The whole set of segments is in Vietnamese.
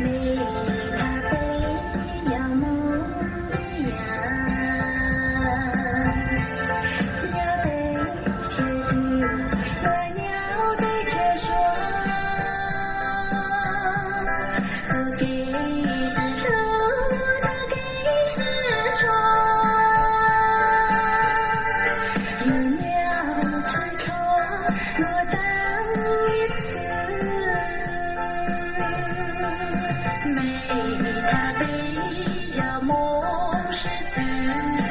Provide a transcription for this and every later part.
me. Thank you.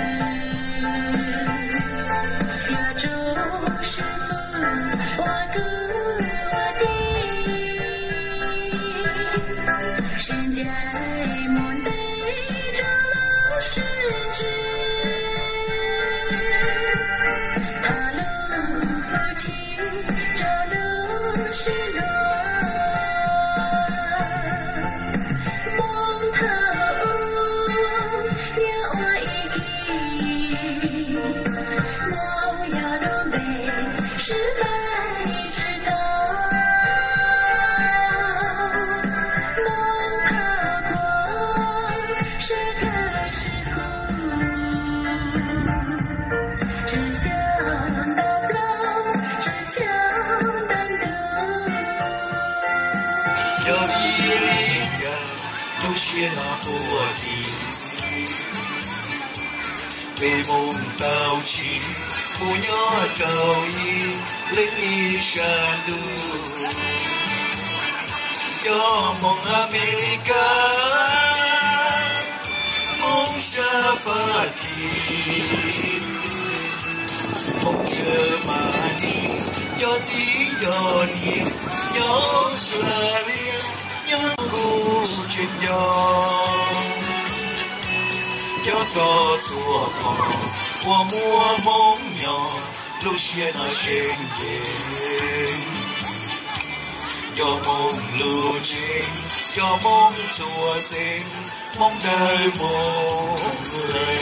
天那破地，美梦到起，不鸟照影，另一山路。有梦啊，美丽感，梦想发地，梦着马尼，有情有念，有热烈， 有故 chuyện nhỏ kéo cho xua khó qua mua mong nhỏ lúc xưa nó trên đêm cho mong lưu trên cho mong chùa sinh mong đời một người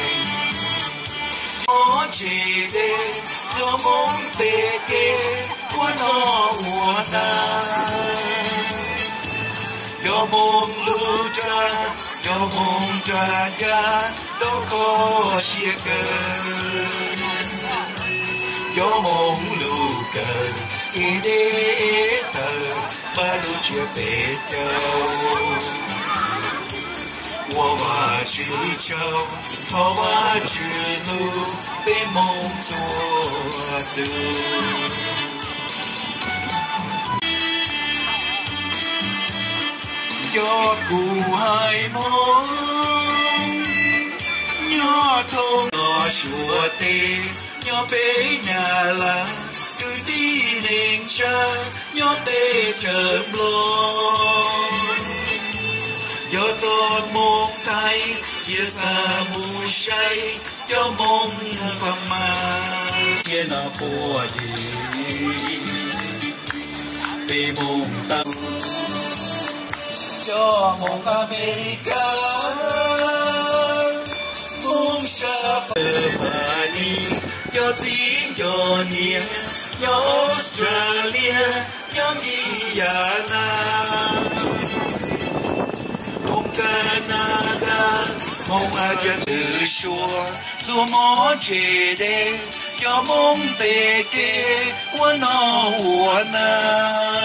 có chỉ để cho mong tê kê qua nó hoa cho bom lưu cha cho bom cha cha đó có chia cơ cho bom lưu cơ y đế tờ, ba lưu chưa bể châu. Qua ba chữ châu, thọ ba chữ lưu bên mông xua đường cho cụ hai mong. Nhỏ thông nhỏ chùa tê, nhỏ bế nhà là cứ đi nền cha, nhỏ tê chờ lo do cho một tay, chia xa mu say, cho mong phàm mà chia nó của gì? Be mong tâm cho một America. Mong sa phơ đi cho tiếng cho nia cho Australia. Cho Guyana. Mong Canada. Mong Asia tự shore dù mò chê đê cho mong tê kê wa no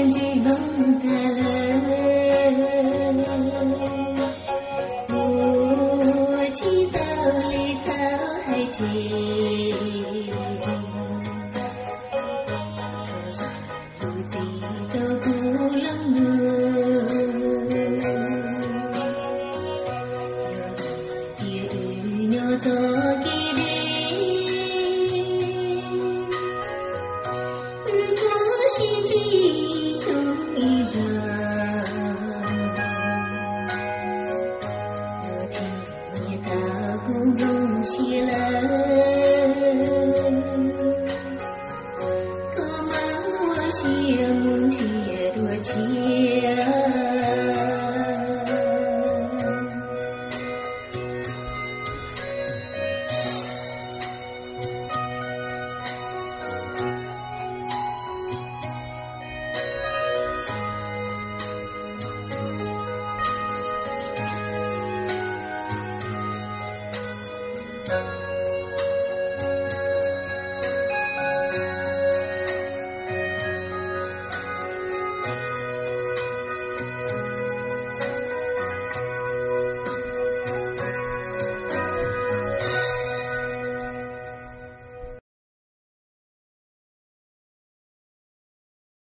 天际弄开了听你打鼓隆